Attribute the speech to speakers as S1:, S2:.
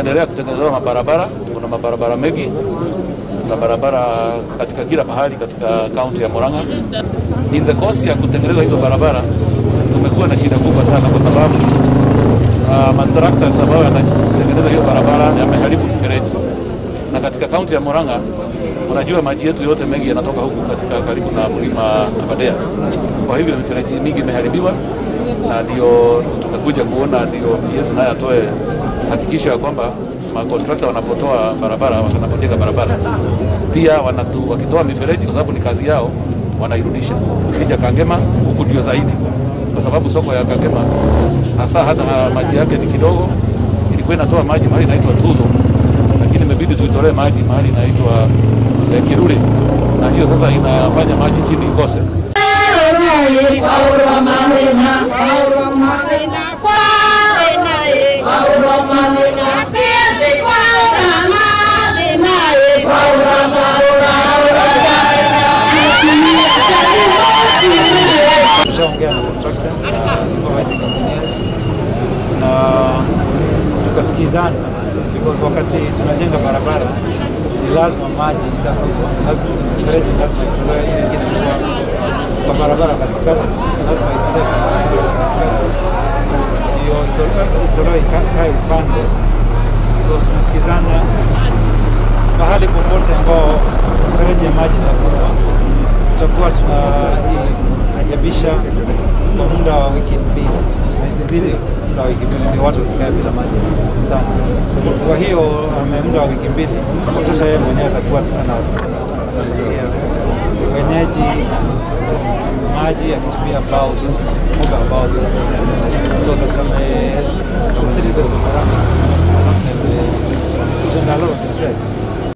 S1: tunaendelea kutengeneza mabarabara. Kuna mabarabara mengi na barabara katika kila mahali katika kaunti ya Murang'a. In the course ya kutengeneza hizo barabara tumekuwa na shida kubwa sana, kwa sababu uh, matrakta ambayo yanatengeneza hiyo barabara yameharibu mfereji, na katika kaunti ya Murang'a unajua maji yetu yote mengi yanatoka huku katika karibu na mlima Abadeas. Kwa hivyo mifereji mingi imeharibiwa, na ndio tumekuja kuona ndio PS naye atoe hakikisho ya kwamba makontrakta wanapotoa barabara wanapojenga barabara pia wanatu, wakitoa mifereji kwa sababu ni kazi yao wanairudisha. Ukija Kangema huku ndio zaidi, kwa sababu soko ya Kangema hasa hata maji yake ni kidogo. Ilikuwa inatoa maji mahali inaitwa Tuzo, lakini imebidi tuitolee maji mahali inaitwa eh, Kirure, na hiyo sasa inafanya maji chini ikose.
S2: Tukasikizana, because wakati tunajenga barabara ni lazima maji itakuzwa, lazima kwa barabara katikati. Lazima itolewe katikati, hiyo itolewe- ikae upande. So tunasikizana mahali popote ambao mfereji ya maji itakuzwa tutakuwa tunarekebisha kwa muda wa wiki mbili na isizidi muda wa wiki mbili, ndio watu wasikae bila maji sana. Kwa hiyo muda wa wiki mbili kutosha, yeye mwenyewe atakuwa anatia wenyeji maji akitumia blouses, kuga blouses, so that um, the citizens of Harare are not in the general distress.